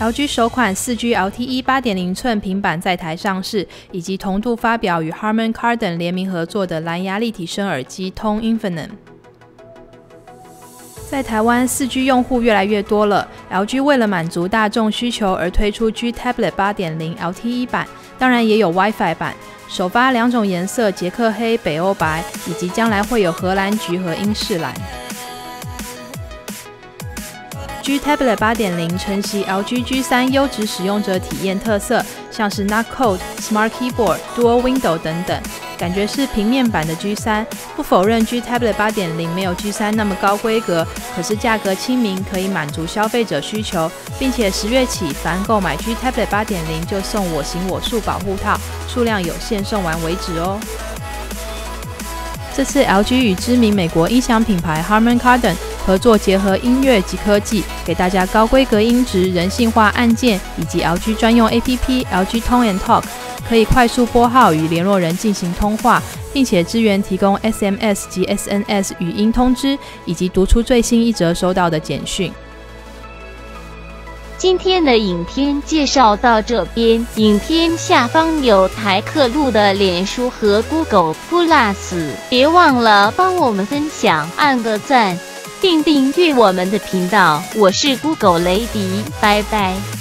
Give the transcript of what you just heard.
LG 首款 4G LTE 8.0寸平板在台上市，以及同度发表与 Harman Kardon 联名合作的蓝牙立体声耳机 Tone Infinite。在台湾，4G 用户越来越多了，LG 为了满足大众需求而推出 G Tablet 8.0 LTE 版，当然也有 WiFi 版，首发两种颜色：捷克黑、北欧白，以及将来会有荷兰橘和英式蓝。G Tablet 8.0承袭 LG G3 优质使用者体验特色，像是 Not Code、Smart Keyboard、Dual Window 等等，感觉是平面版的 G3。不否认 G Tablet 8.0没有 G3 那么高规格，可是价格亲民，可以满足消费者需求，并且十月起凡购买 G Tablet 8.0就送我行我素保护套，数量有限，送完为止哦。这次 LG 与知名美国音响品牌 Harman Kardon 合作，结合音乐及科技，给大家高规格音质、人性化按键以及 LG 专用 APP LG Tone and Talk，可以快速拨号与联络人进行通话，并且支援提供 SMS 及 SNS 语音通知，以及读出最新一则收到的简讯。今天的影片介绍到这边，影片下方有台客路的脸书和 Google Plus，别忘了帮我们分享，按个赞，并订阅我们的频道。我是酷狗雷迪，拜拜。